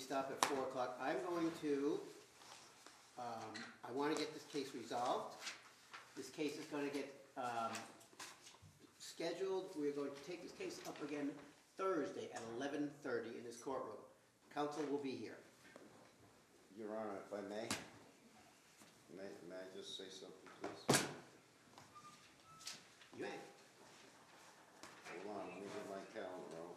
stop at four o'clock. I'm going to, um, I want to get this case resolved. This case is going to get um, scheduled, we're going to take this case up again Thursday at eleven thirty in this courtroom. Counsel will be here. Your Honor, if I may, may, may I just say something, please? You may. Hold on, let me get my calendar out.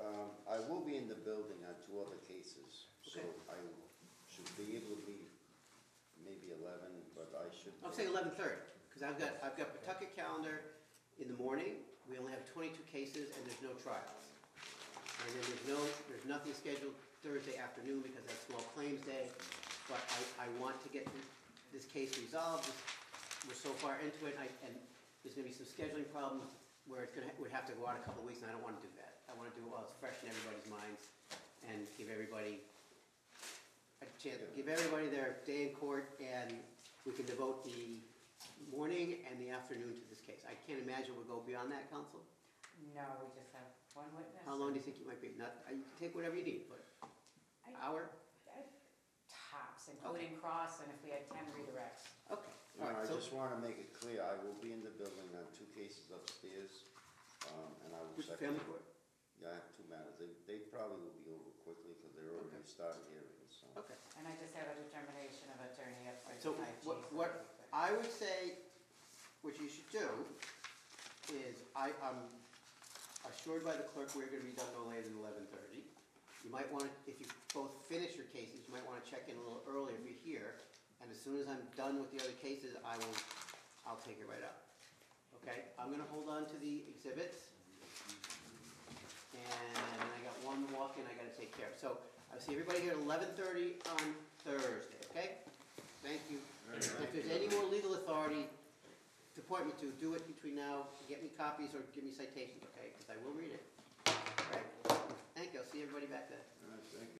Um, I will be in the building on two other cases, so Okay. I should be able to be maybe eleven, but I should. I'll say eleven thirty, because I've got, I've got Pawtucket calendar in the morning. We only have twenty-two cases and there's no trials. And then there's no, there's nothing scheduled Thursday afternoon because that's small claims day. But I, I want to get this- this case resolved. We're so far into it, I- and there's gonna be some scheduling problems where it's gonna, would have to go out a couple of weeks, and I don't wanna do that. I wanna do it while it's fresh in everybody's minds and give everybody a chance, give everybody their day in court, and we can devote the morning and the afternoon to this case. I can't imagine we'll go beyond that, counsel. No, we just have one witness. How long do you think you might be? Not, uh, you can take whatever you need, but I- hour? Tops, including cross, and if we had ten redirects. Okay, Your all I so, just wanna make it clear, I will be in the building on two cases upstairs, um, and I will which second. family court? Yeah, I have two matters, they, they probably will be over quickly, because they're already Okay. started hearings, so. Okay. And I just have a determination of attorney upstairs. So five what, what I would say, what you should do, is I, I'm assured by the clerk we're gonna be done no later than eleven thirty. You might wanna, if you both finish your cases, you might wanna check in a little earlier if you're here, and as soon as I'm done with the other cases, I will, I'll take it right up. Okay, I'm gonna hold on to the exhibits. And I got one walk-in I gotta take care of. So I'll see everybody here at eleven thirty on Thursday, okay? Thank you. If there's any more legal authority to point me to, do it between now, get me copies or give me citations, okay? Because I will read it. Thank you, I'll see everybody back then.